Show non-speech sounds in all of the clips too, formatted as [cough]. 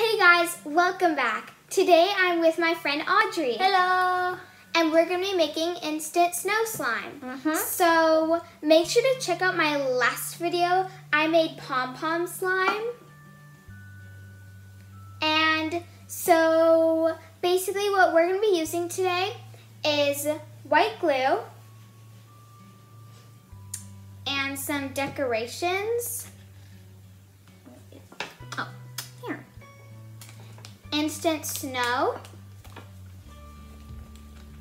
Hey guys, welcome back. Today I'm with my friend Audree. Hello. And we're going to be making instant snow slime. Mhm. So make sure to check out my last video. I made pom pom slime. And so basically what we're going to be using today is white glue and some decorations. Instant snow.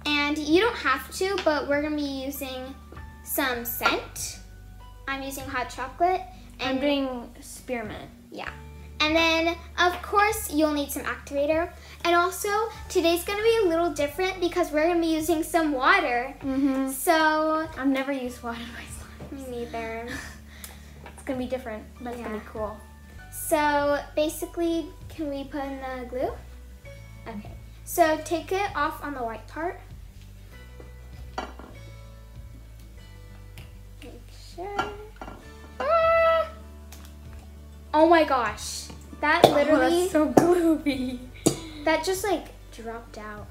And you don't have to, but we're gonna be using some scent. I'm using hot chocolate. And I'm doing spearmint. yeah. And then of course you'll need some activator. And also today's gonna be a little different because we're gonna be using some water. Mm-hmm. So I've never used water in my slime. me neither. [laughs] It's gonna be different, but it's gonna be cool. So basically, can we put in the glue? Okay. So take it off on the white part. Make sure. Ah! Oh my gosh. That [laughs] literally, oh, so gluey. that just like dropped out.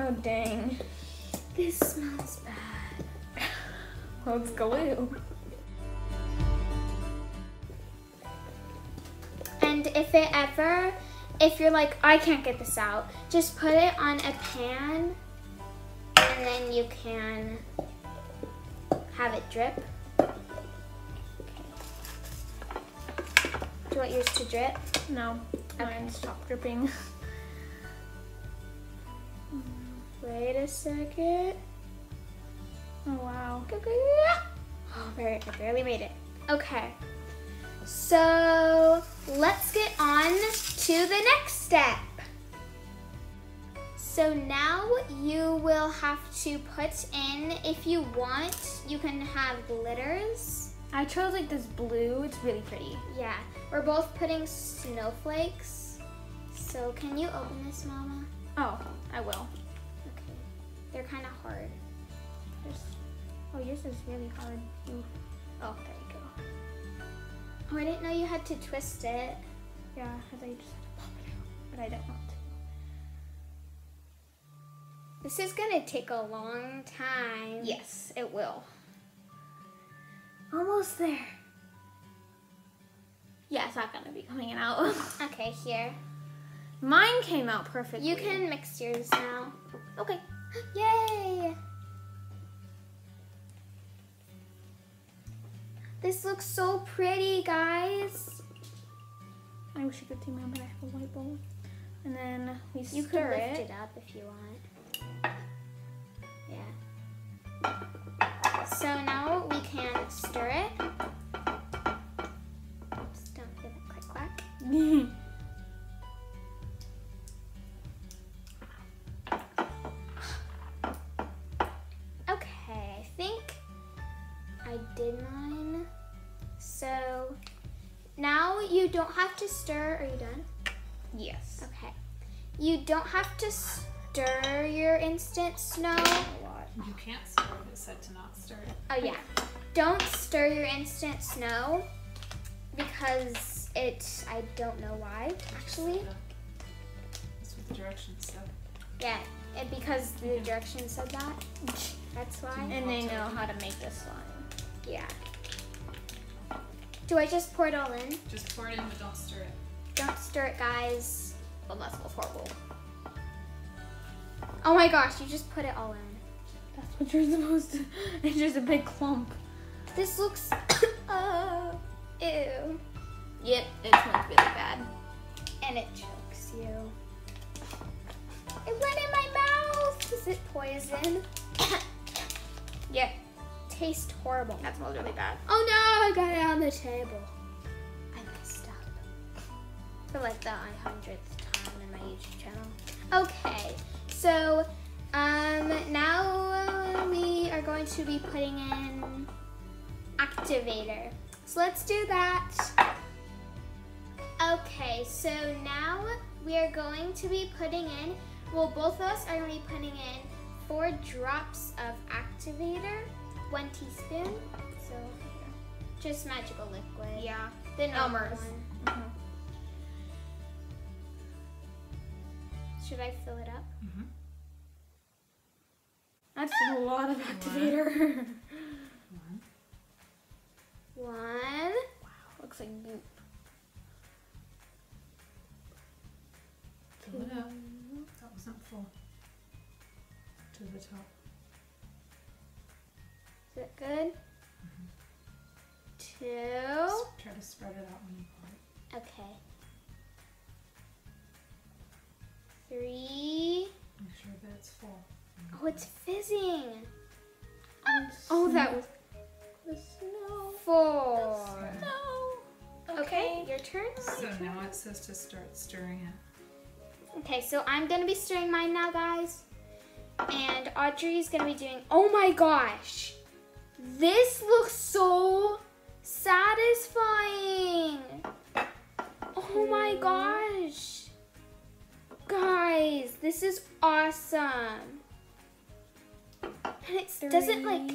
Oh dang. This smells bad. Well, it's if it ever, if you're like, I can't get this out, just put it on a pan and then you can have it drip. Do you want yours to drip? No, mine stopped dripping. [laughs] Wait a second. Oh wow. [gasps] Oh, very, I barely made it. Okay. So let's get on to the next step. So now you will have to put in, if you want, you can have glitters. I chose like this blue. It's really pretty. Yeah, we're both putting snowflakes. So can you open this, Mama? Oh, I will. Okay. They're kind of hard. There's, oh, yours is really hard. Ooh. Oh, there go. Oh, I didn't know you had to twist it. Yeah, I thought you just had to pop it out, but I don't want to. This is gonna take a long time. Yes, it will. Almost there. Yeah, it's not gonna be coming out. [laughs] Okay, here. Mine came out perfectly. You can mix yours now. Okay. [gasps] Yay! This looks so pretty, guys. I wish you could see mine, but I have a white bowl. And then we You could stir lift it. it up if you want. Yeah. So now we can stir it. Just don't give it quite quack. [laughs] Are you done? yes. Okay. You don't have to stir your instant snow. A lot. You can't stir it. It said to not stir it. Oh yeah. Don't stir your instant snow because it I don't know why actually. That's what the directions said. Yeah, it, because the directions said that. That's why. And they know how to make this slime. Yeah. Do I just pour it all in? Just pour it in, but don't stir it. Don't stir it, guys. Well, that smells horrible. Oh my gosh, you just put it all in. That's what you're supposed to. [laughs] It's just a big clump. This looks. [coughs] uh, ew. Yep, it smells really bad. And it chokes you. It went in my mouth. Is it poison? [coughs] yeah. Tastes horrible. That smells really bad. Oh no, I got it on the table. I messed up. For like the 100th time in my YouTube channel. Okay, so um, now we are going to be putting in activator. So let's do that. Okay, so now we are going to be putting in, well, both of us are going to be putting in four drops of activator, one teaspoon. So here. Just magical liquid. Yeah. The Elmer's. one. Mhm. Should I fill it up? Mm-hmm. That's a lot of activator. One. One. Looks like goop. Fill it up. That wasn't full. To the top. Is that good? Two. S- Try to spread it out when you pour it. Okay. Three. Make sure that it's full. Oh, it's fizzing. Oh, oh that was the snow. four. No. Okay, your turn. So now it says to start stirring it. Okay, so I'm gonna be stirring mine now, guys. And Audree's gonna be doing. Oh my gosh! This looks so satisfying! Oh my hmm. gosh! Guys, this is awesome! And it doesn't like.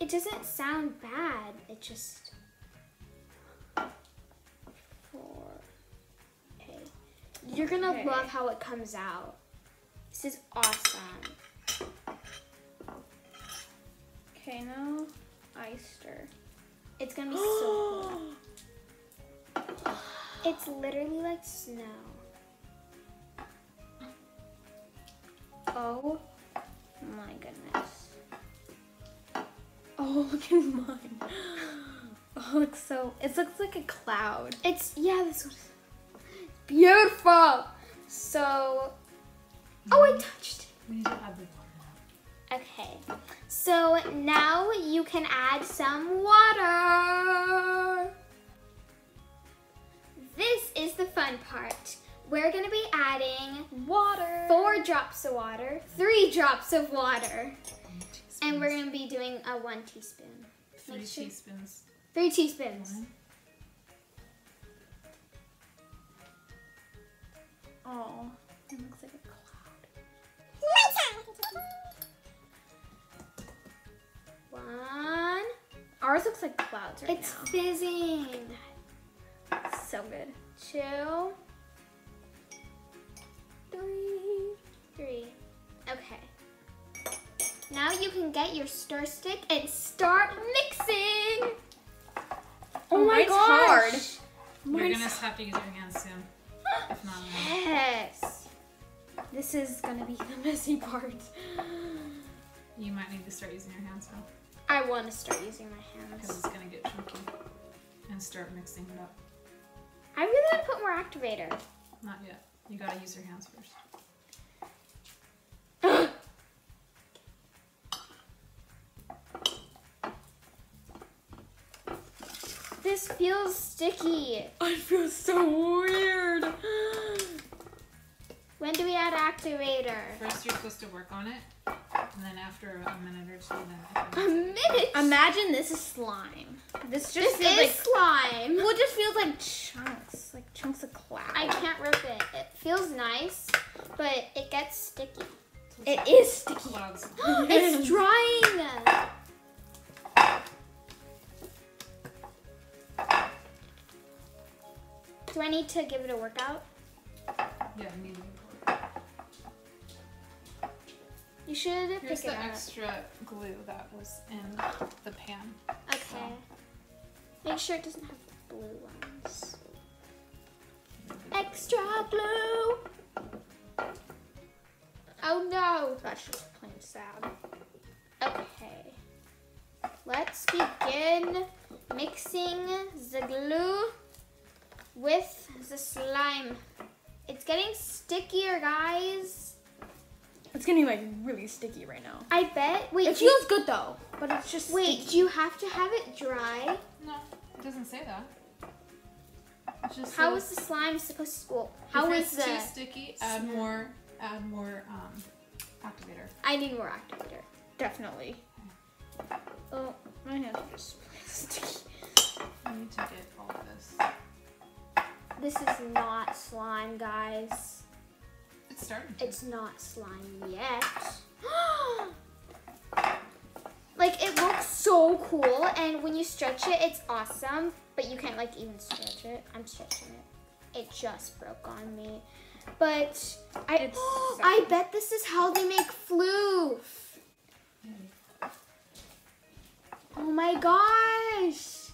It doesn't sound bad. It just. Four. You're gonna Okay. love how it comes out. This is awesome. Okay, now I stir. It's gonna be so [gasps] cool. It's literally like snow. Oh my goodness. Oh, [laughs] look at mine. Oh, it looks so. It looks like a cloud. It's yeah, this one's beautiful. So, oh, I mm-hmm. touched it. We need to add the water now. Okay, so now you can add some water. This is the fun part. We're gonna be adding Water. four drops of water, three drops of water, and we're gonna be doing a one teaspoon. three make sure- teaspoons. Three teaspoons. One. Oh, it looks like a cloud. One. Ours looks like clouds right It's now. fizzing. so good. Two. You can get your stir stick and start mixing. Oh, oh mine's hard. You're Mine's- gonna have to use your hands soon. If not. Yes. This is gonna be [laughs] the messy part. you might need to start using your hands now I want to start using my hands. because it's gonna get chunky. And start mixing it up. I really want to put more activator. Not yet. You gotta use your hands first. This feels sticky. I feel so weird. When do we add activator? First, you're supposed to work on it, and then after a minute or two, then. A minute. Imagine this is slime. This just this feels is like slime. well, it just feels like chunks, like chunks of cloud. I can't rip it. It feels nice, but it gets sticky. It is sticky. [gasps] It's drying. Do I need to give it a workout? Yeah, you need to pour it. You should pick Here's it the up. extra glue that was in the pan. Okay. Make sure it doesn't have the blue ones. Extra glue. Oh no. That's just plain sad. Okay. Let's begin mixing the glue with the slime. It's getting stickier, guys. It's getting like really sticky right now. I bet. Wait, It feels good though, but it's just wait. sticky. Do you have to have it dry? No, it doesn't say that. It just How says, is the slime supposed to? Well, how if is it's too sticky, add more, add more um, activator. I need more activator. definitely. Oh, my hands are just [laughs] sticky. I need to get all of this. This is not slime, guys. It's starting. to. It's not slime yet. [gasps] like it looks so cool, and when you stretch it, it's awesome. But you can't like even stretch it. I'm stretching it. It just broke on me. But I, [gasps] I bet this is how they make floof. Oh my gosh!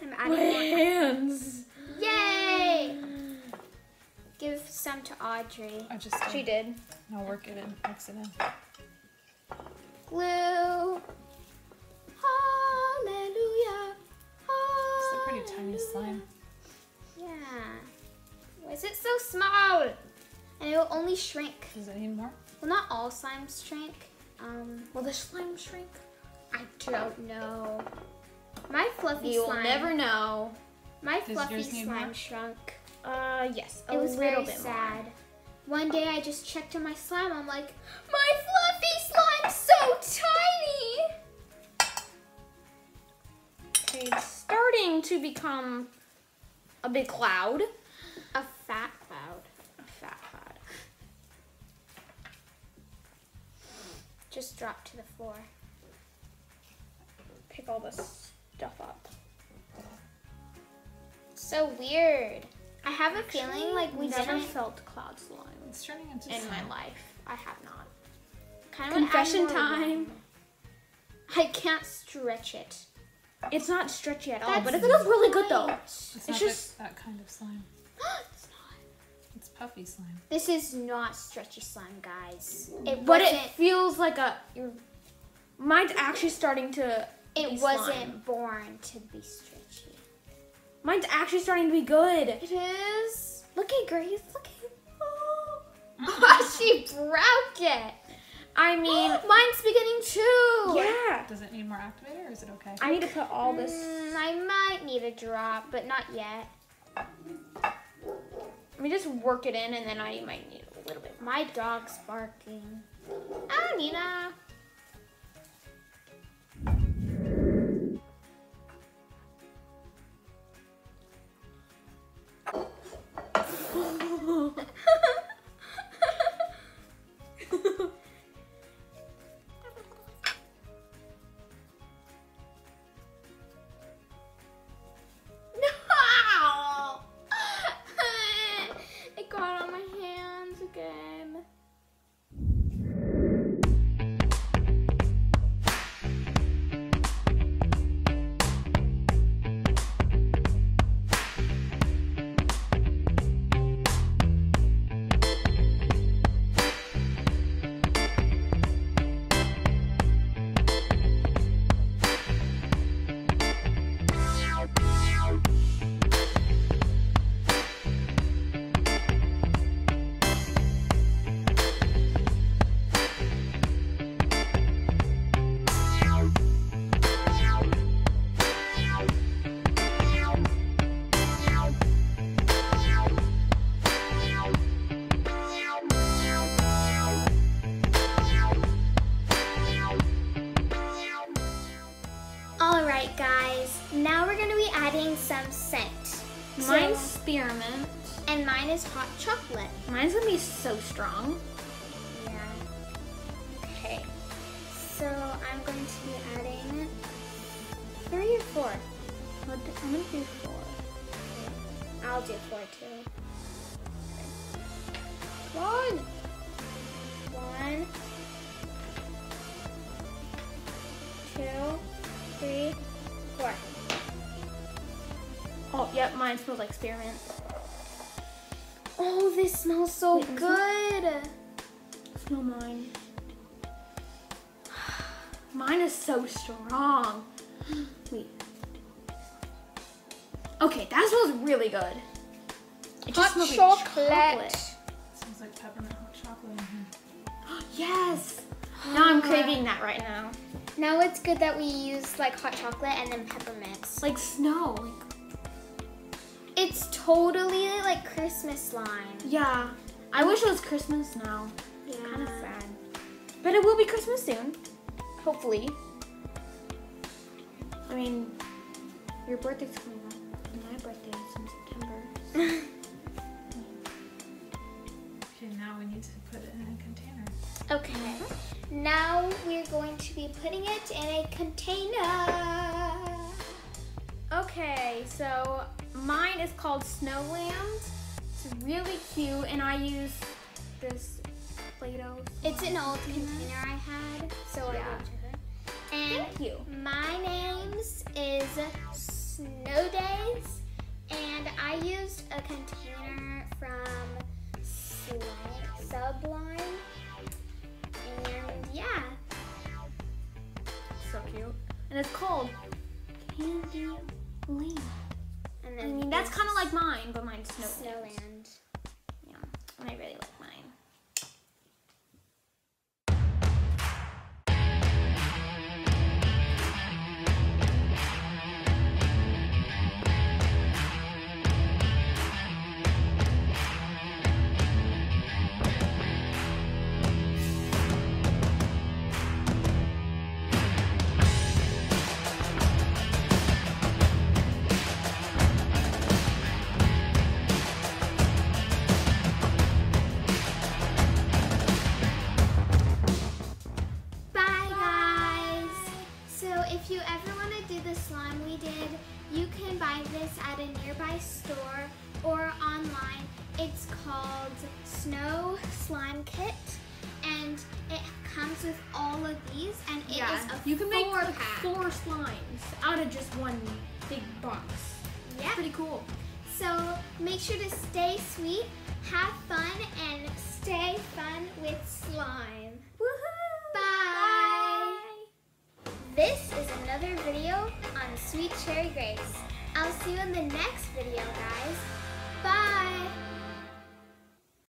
I'm adding more. Hands. Yay! Give some to Audree. I just She did. did. I'll work it in, mix it in. Glue. Hallelujah. It's a pretty tiny slime. Yeah. Why is it so small? And it will only shrink. Does it need more? Well, not all slimes shrink. Um, Will the slime shrink? I don't know. My fluffy slime. You will never know. My Does fluffy yours need slime more? shrunk. Uh, yes. A It was little very bit sad. more. One day I just checked on my slime. I'm like, my fluffy slime's so tiny. Okay, it's starting to become a big cloud. A fat cloud. A fat cloud. Just drop to the floor. Pick all this stuff up. So weird. I have a feeling like we never didn't. felt cloud slime It's turning into in my life. I have not. Kind of Confession time. I can't stretch it. It's not stretchy at all, That's but it feels really good though. It's, It's not just- that, that kind of slime. [gasps] It's not. It's puffy slime. This is not stretchy slime, guys. It But wasn't. it feels like a. Your, mine's actually starting to. It be wasn't slime. born to be stretchy. Mine's actually starting to be good. It is. Look at Grace. Look at. [laughs] Oh, she broke it. I mean, [gasps] Mine's beginning too. yeah. Does it need more activator or is it okay? I need to put all this. Mm, I might need a drop, but not yet. Let me just work it in, and then I might need a little bit. My dog's barking. Ah, Nina. So strong. Yeah. Okay. So I'm going to be adding three or four. What I'm gonna do four. I'll do four too. One. One. Two. Three. Four. Oh, yep, mine smells like spearmint. Oh, this smells so Wait, is good. Smell mine. [sighs] Mine is so strong. [gasps] Wait. Okay, that smells really good. It just Hot smells chocolate. like chocolate. smells like peppermint hot chocolate in [gasps] here. Yes. [gasps] Now I'm craving that right now. Now it's good that we use like hot chocolate and then peppermints. Like snow. Like, It's totally like Christmas line. yeah. I wish it was Christmas now. Yeah. Kind of sad. But it will be Christmas soon. Hopefully. I mean, your birthday's coming up. and My birthday is in September. [laughs] Okay, now we we need to put it in a container. Okay. Now we're going to be putting it in a container. Okay, so mine is called Snowland. It's really cute, and I use this Play-Doh. It's an old container I had, so I Yeah. gave it to her. And Thank you. my name's is Snow Days, and I used a container from Sublime. And yeah, So cute. And it's called Candy mine, but called Snow Slime Kit, and it comes with all of these, and it is yeah, a you can make four like pack. four slimes out of just one big box. Yeah. Pretty cool. So make sure to stay sweet, have fun, and stay fun with slime. Woohoo! Bye. This is another video on Sweet Cherry Grace. I'll see you in the next video, guys. Bye.